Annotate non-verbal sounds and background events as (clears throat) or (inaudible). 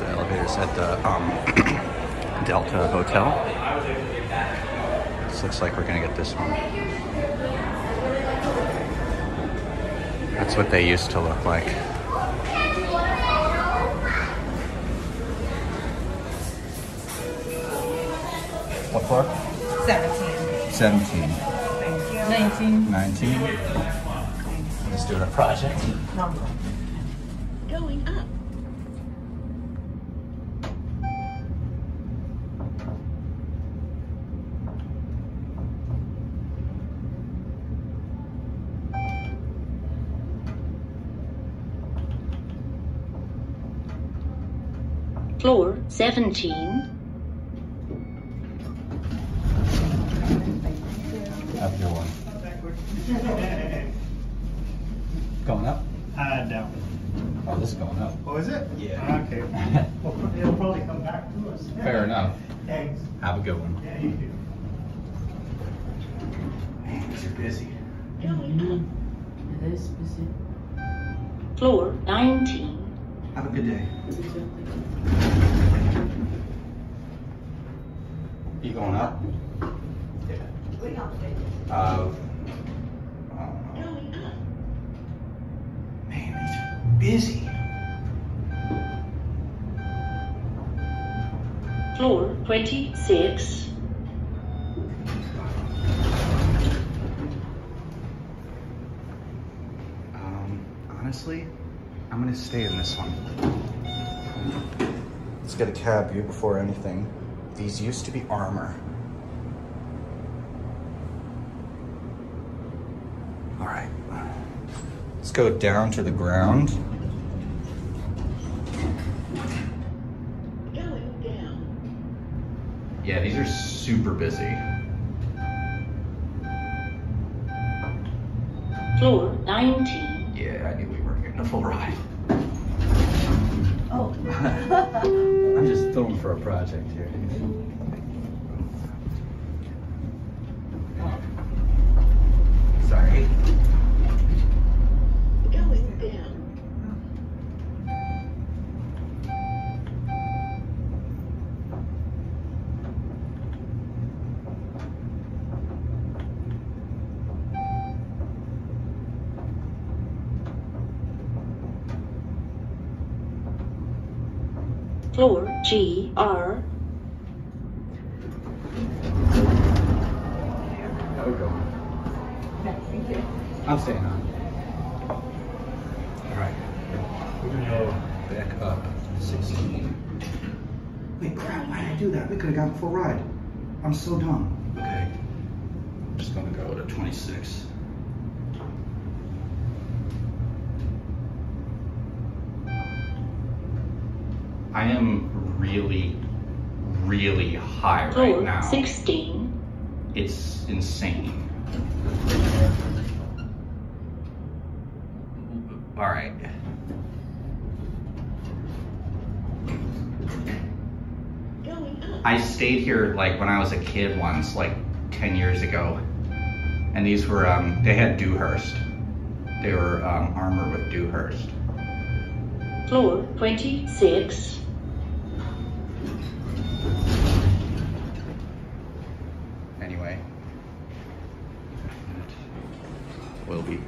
the elevators at the um, (clears throat) Delta Hotel. This looks like we're gonna get this one. That's what they used to look like. What floor? 17. 17. Thank you. 19. 19. I'm just doing a project. Going up. Floor 17. Up your one. Going up? Uh, down. Oh, this is going up. Oh, is it? Yeah. Okay. (laughs) Well, it'll probably come back to us. Fair enough. Thanks. Have a good one. Yeah, you do. Man, these are busy. Going Floor 19. Have a good day. You going up? Yeah. Uh, I don't know. up. Going. Man, these are busy. Floor 26. Um, honestly, I'm gonna stay in this one. Let's get a cab view before anything. These used to be armor. All right. Let's go down to the ground. Going down. Yeah, these are super busy. Floor 19. Yeah, I knew we weren't a full ride. Oh. (laughs) I'm just filming for a project here. Sorry. Going down. Floor GR. How we going? I'm staying on. All right. We're gonna go back up 16. Wait, crap, why did I do that? We could have gotten a full ride. I'm so dumb. Okay. I'm just gonna go to 26. I am really, really high right Floor now. 16. It's insane. All right. I stayed here like when I was a kid once, like 10 years ago. And these were, um, they had Dewhurst. They were um, armor with Dewhurst. Floor 26. Anyway. Will be